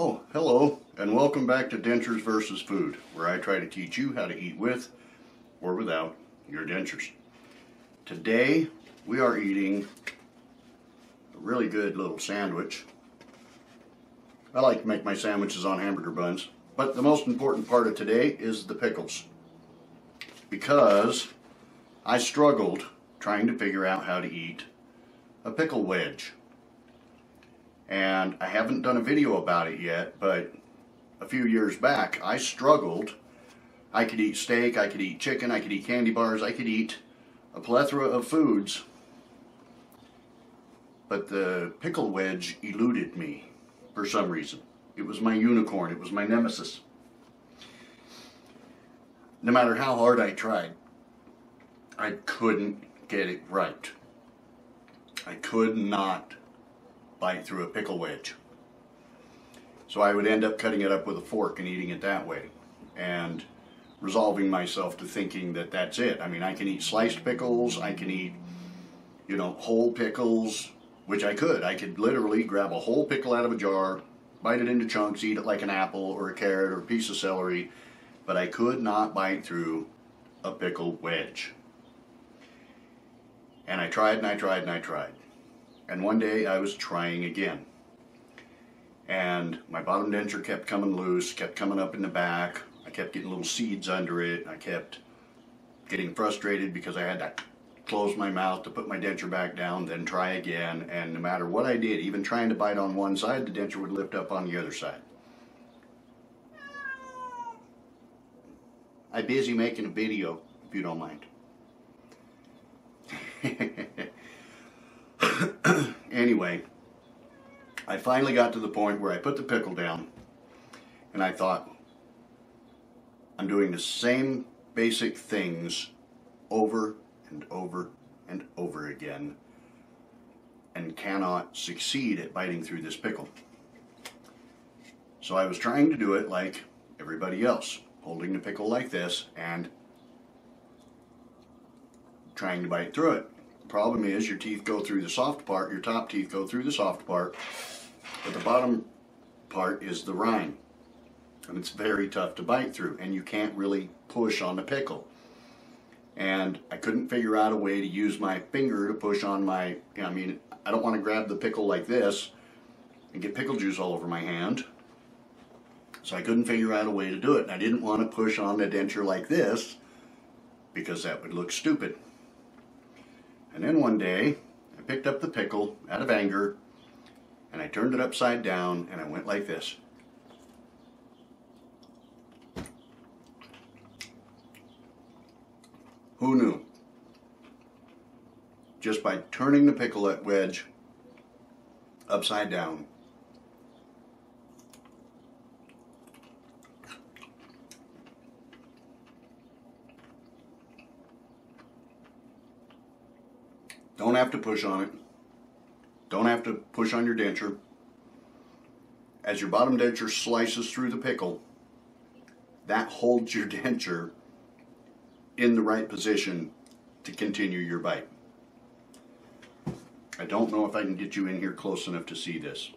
Oh, hello, and welcome back to Dentures versus Food, where I try to teach you how to eat with or without your dentures. Today, we are eating a really good little sandwich. I like to make my sandwiches on hamburger buns, but the most important part of today is the pickles. Because I struggled trying to figure out how to eat a pickle wedge and I haven't done a video about it yet, but a few years back I struggled. I could eat steak, I could eat chicken, I could eat candy bars, I could eat a plethora of foods, but the pickle wedge eluded me for some reason. It was my unicorn, it was my nemesis. No matter how hard I tried, I couldn't get it right. I could not bite through a pickle wedge. So I would end up cutting it up with a fork and eating it that way. And resolving myself to thinking that that's it. I mean, I can eat sliced pickles, I can eat, you know, whole pickles, which I could. I could literally grab a whole pickle out of a jar, bite it into chunks, eat it like an apple or a carrot or a piece of celery, but I could not bite through a pickle wedge. And I tried and I tried and I tried. And one day I was trying again. And my bottom denture kept coming loose, kept coming up in the back. I kept getting little seeds under it. I kept getting frustrated because I had to close my mouth to put my denture back down, then try again. And no matter what I did, even trying to bite on one side, the denture would lift up on the other side. I'm busy making a video, if you don't mind. anyway, I finally got to the point where I put the pickle down and I thought, I'm doing the same basic things over and over and over again and cannot succeed at biting through this pickle. So I was trying to do it like everybody else, holding the pickle like this and trying to bite through it. Problem is your teeth go through the soft part, your top teeth go through the soft part, but the bottom part is the rind. And it's very tough to bite through and you can't really push on the pickle. And I couldn't figure out a way to use my finger to push on my, I mean, I don't want to grab the pickle like this and get pickle juice all over my hand. So I couldn't figure out a way to do it. And I didn't want to push on the denture like this because that would look stupid. And then one day, I picked up the pickle out of anger, and I turned it upside down, and I went like this. Who knew? Just by turning the pickle at wedge upside down, Don't have to push on it. Don't have to push on your denture. As your bottom denture slices through the pickle, that holds your denture in the right position to continue your bite. I don't know if I can get you in here close enough to see this.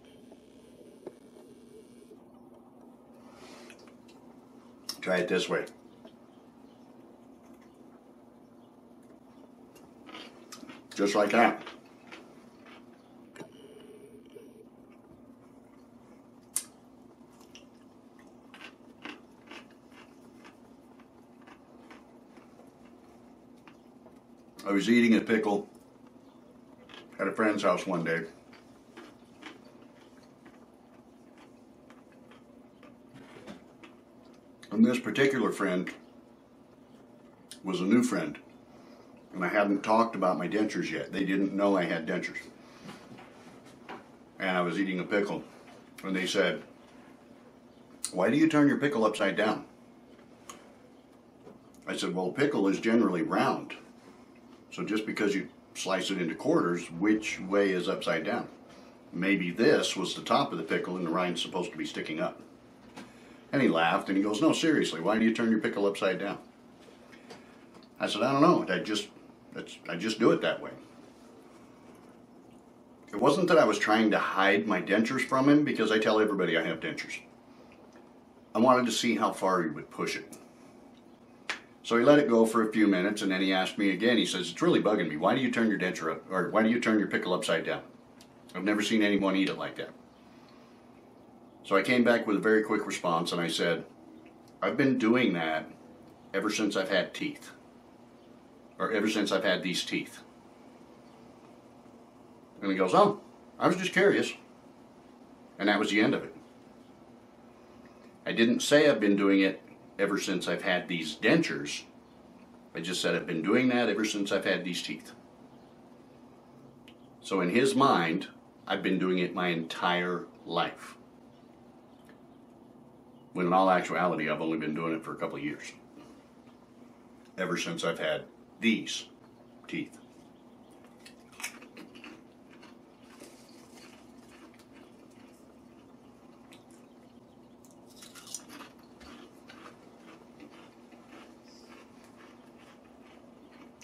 Try it this way. Just like that. I was eating a pickle at a friend's house one day. And this particular friend was a new friend and I hadn't talked about my dentures yet. They didn't know I had dentures. And I was eating a pickle. And they said, why do you turn your pickle upside down? I said, well, pickle is generally round. So just because you slice it into quarters, which way is upside down? Maybe this was the top of the pickle and the rind's supposed to be sticking up. And he laughed and he goes, no, seriously, why do you turn your pickle upside down? I said, I don't know. I just that's, I just do it that way. It wasn't that I was trying to hide my dentures from him because I tell everybody I have dentures. I wanted to see how far he would push it. So he let it go for a few minutes, and then he asked me again. He says, "It's really bugging me. Why do you turn your denture up, or why do you turn your pickle upside down? I've never seen anyone eat it like that." So I came back with a very quick response, and I said, "I've been doing that ever since I've had teeth, or ever since I've had these teeth." And he goes, "Oh, I was just curious," and that was the end of it. I didn't say I've been doing it ever since I've had these dentures. I just said I've been doing that ever since I've had these teeth. So in his mind, I've been doing it my entire life. When in all actuality, I've only been doing it for a couple of years. Ever since I've had these teeth.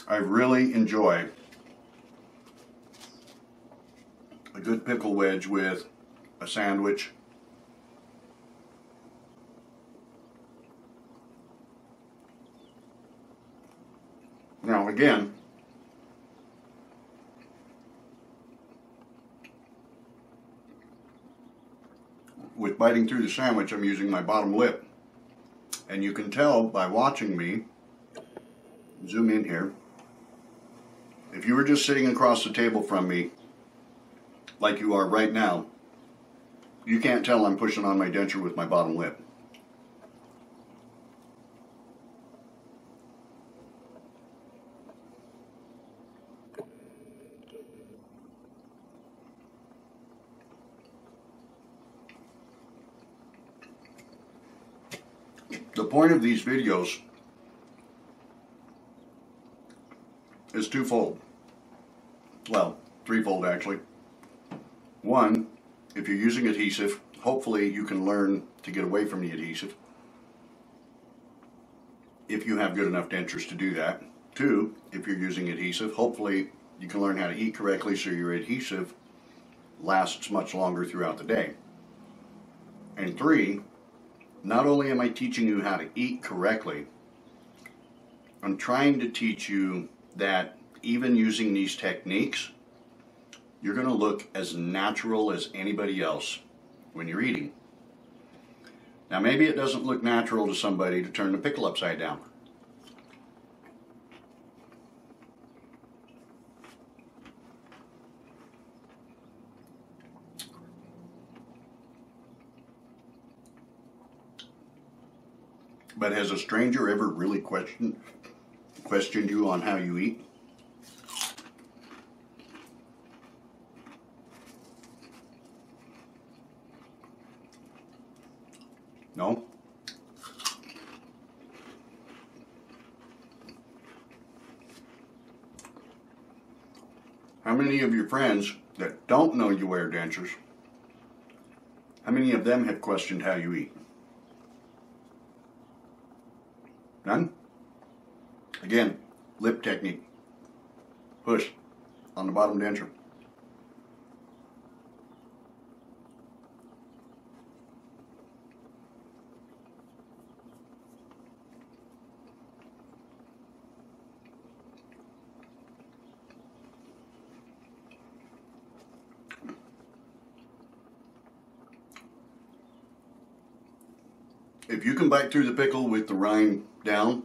I really enjoy a good pickle wedge with a sandwich. Now again, with biting through the sandwich, I'm using my bottom lip. And you can tell by watching me, zoom in here, if you were just sitting across the table from me, like you are right now, you can't tell I'm pushing on my denture with my bottom lip. The point of these videos is twofold well, threefold actually. One, if you're using adhesive, hopefully you can learn to get away from the adhesive if you have good enough dentures to do that. Two, if you're using adhesive, hopefully you can learn how to eat correctly so your adhesive lasts much longer throughout the day. And three, not only am I teaching you how to eat correctly, I'm trying to teach you that even using these techniques, you're going to look as natural as anybody else when you're eating. Now, maybe it doesn't look natural to somebody to turn the pickle upside down. But has a stranger ever really questioned questioned you on how you eat? No? How many of your friends that don't know you wear dentures, how many of them have questioned how you eat? Again, lip technique. Push on the bottom denture. If you can bite through the pickle with the rind down,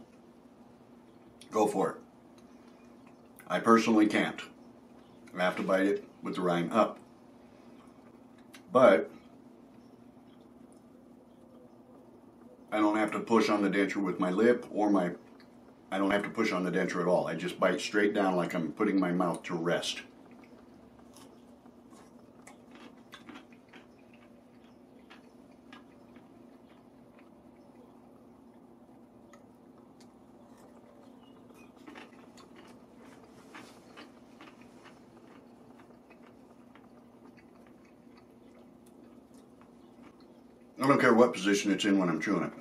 go for it. I personally can't. I have to bite it with the rind up. But I don't have to push on the denture with my lip or my I don't have to push on the denture at all. I just bite straight down like I'm putting my mouth to rest. I don't care what position it's in when I'm chewing it.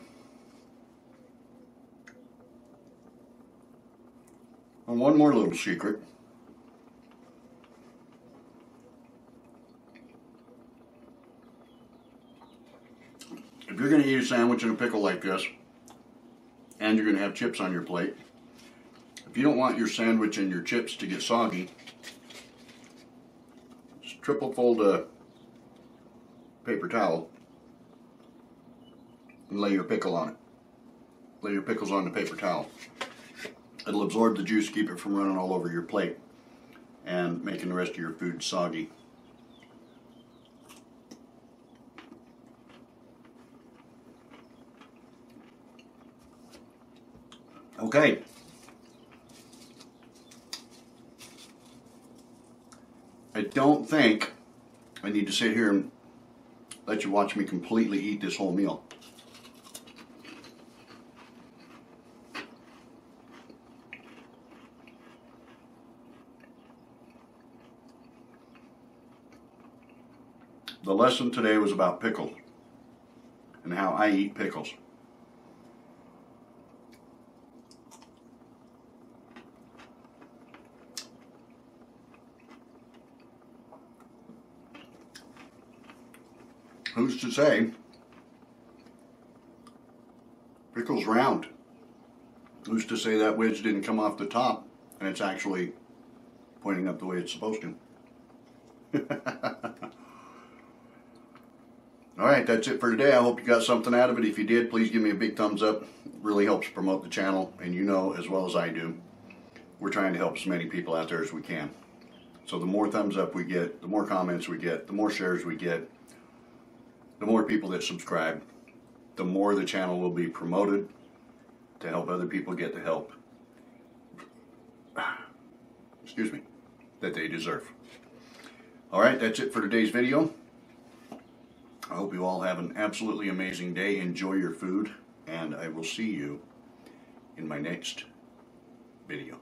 And one more little secret. If you're going to eat a sandwich and a pickle like this, and you're going to have chips on your plate, if you don't want your sandwich and your chips to get soggy, just triple fold a paper towel and lay your pickle on it. Lay your pickles on the paper towel. It'll absorb the juice, keep it from running all over your plate and making the rest of your food soggy. Okay. I don't think I need to sit here and let you watch me completely eat this whole meal. The lesson today was about pickles and how I eat pickles. Who's to say pickles round? Who's to say that wedge didn't come off the top and it's actually pointing up the way it's supposed to? All right, that's it for today. I hope you got something out of it. If you did, please give me a big thumbs up. It really helps promote the channel, and you know as well as I do, we're trying to help as many people out there as we can. So the more thumbs up we get, the more comments we get, the more shares we get, the more people that subscribe, the more the channel will be promoted to help other people get the help, excuse me, that they deserve. All right, that's it for today's video. I hope you all have an absolutely amazing day. Enjoy your food, and I will see you in my next video.